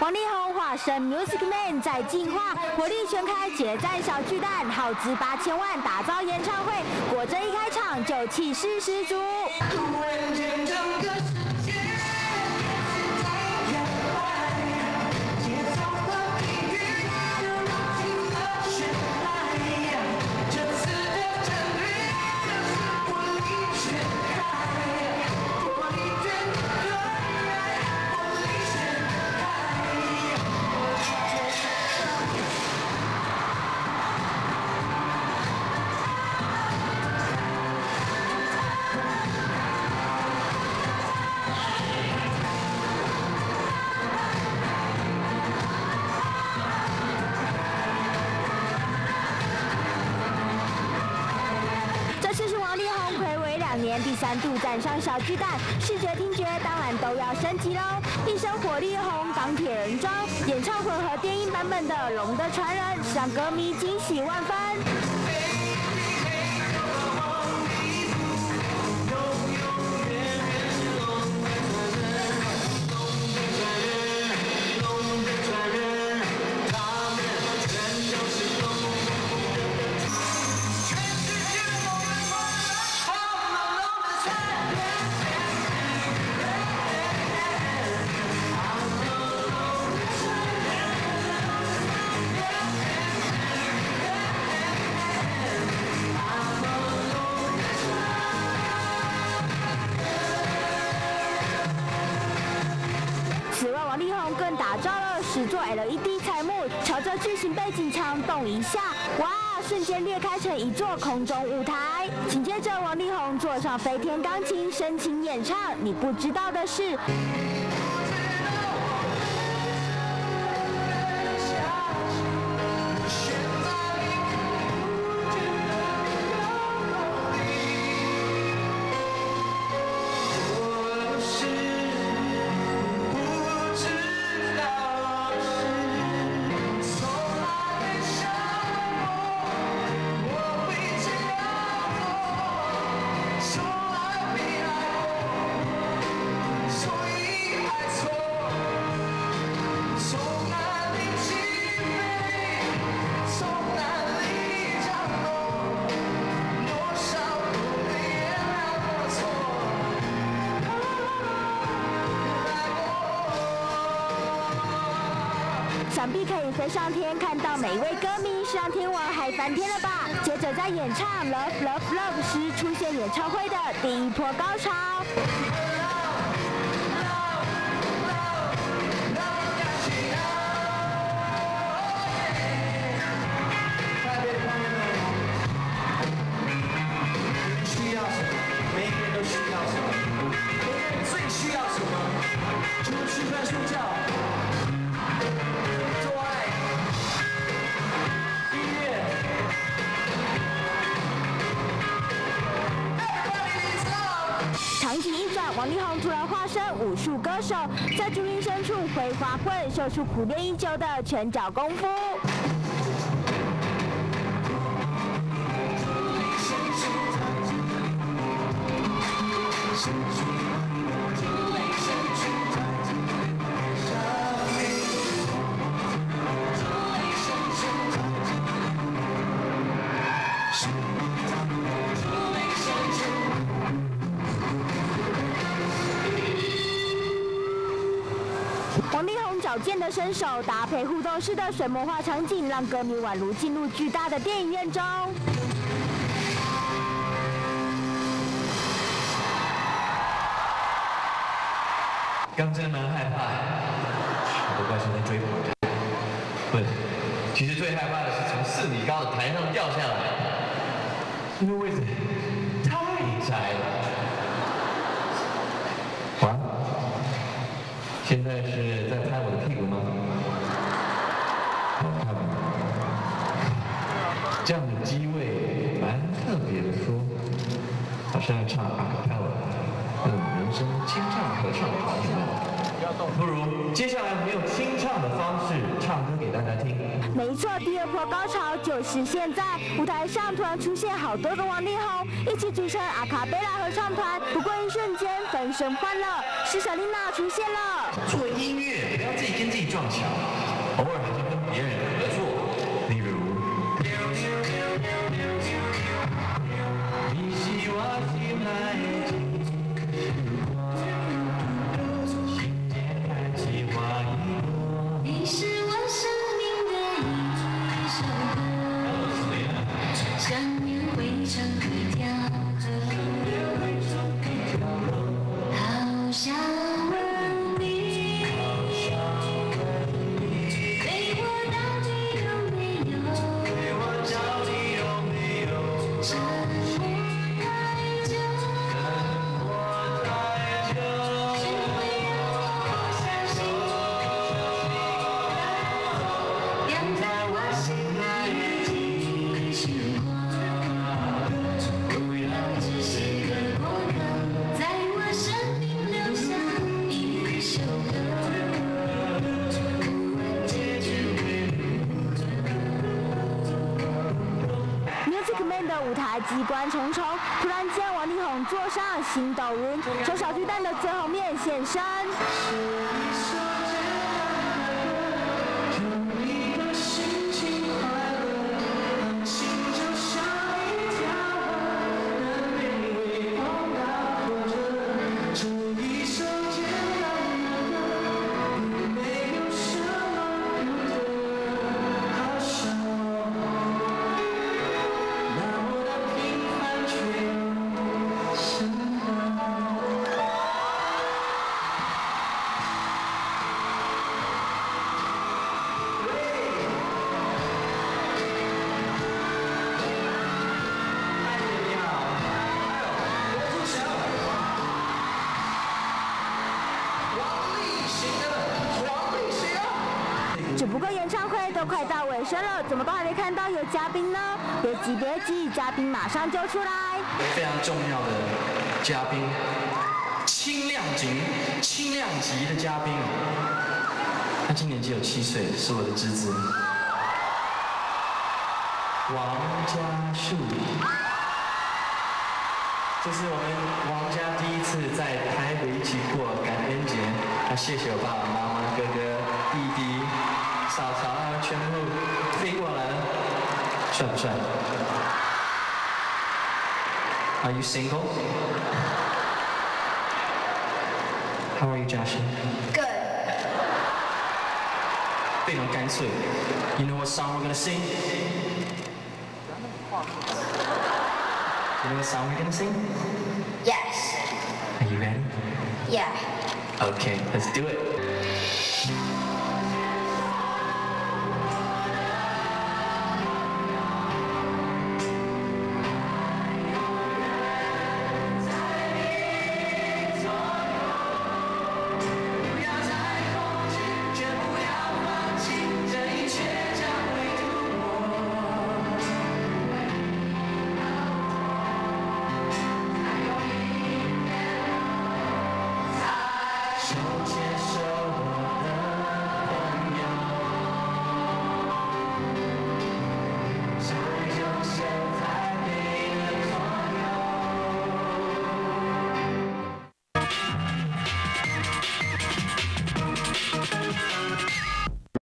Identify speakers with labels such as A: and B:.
A: 王力宏化身 Music Man 在进化，火力全开决战小巨蛋，耗资八千万打造演唱会，果真一开场就气势十足。三度站上小巨蛋，视觉听觉当然都要升级喽！一身火力红钢铁人装，演唱会和电音版本的《龙的传人》，让歌迷惊喜万分。只做 LED 彩幕，朝着巨型背景墙动一下，哇！瞬间裂开成一座空中舞台。紧接着，王力宏坐上飞天钢琴，深情演唱。你不知道的是。想必可以飞上天，看到每一位歌迷，上天王还翻天了吧？接着在演唱《Love Love Love》时，出现演唱会的第一波高潮。王力宏突然化身武术歌手，在竹林深处挥花棍，秀出苦练已久的拳脚功夫。矫健的身手，搭配互动式的水墨画场景，让歌迷宛如进入巨大的电影院中。
B: 刚真蛮害怕，好多怪兽在追跑。不，其实最害怕的是从四米高的台上掉下来，因为位置太窄了。现在是在拍我的屁股吗？好看吗？这样的机位蛮特别的，说好像要唱阿卡贝拉，那种人生清唱合唱好听吗？
C: 不如接下来我们用清唱的方式唱歌给大家听。
A: 没错，第二波高潮就是现在，舞台上突然出现好多个王力宏，一起组成阿卡贝拉合唱团。不过一瞬间，分身欢乐，是小丽娜出现了。
C: 做音乐不要自己跟自己撞墙，偶尔还是跟别人合作。例如，你是我心爱
A: 舞台机关重重，突然间王力宏坐上新斗云，从小巨蛋的最后面现身。尾声了，怎么都还没看到有嘉宾呢？别急别急，嘉宾马上就出来。
D: 非常重要的嘉宾，轻量级、轻量级的嘉宾。他今年只有七岁，是我的侄子，王家树。这是我们王家第一次在台北一起过感恩节，要谢谢我爸爸妈妈、哥哥、弟弟、嫂嫂啊，全部飞过来了，帅不帅？Are you single? How are you, Josh?
E: Good.
D: 非常干脆。You know what song we're gonna sing? You know what song we're gonna sing?
E: Yes.
D: Are you ready?
E: Yeah.
D: Okay, let's do it.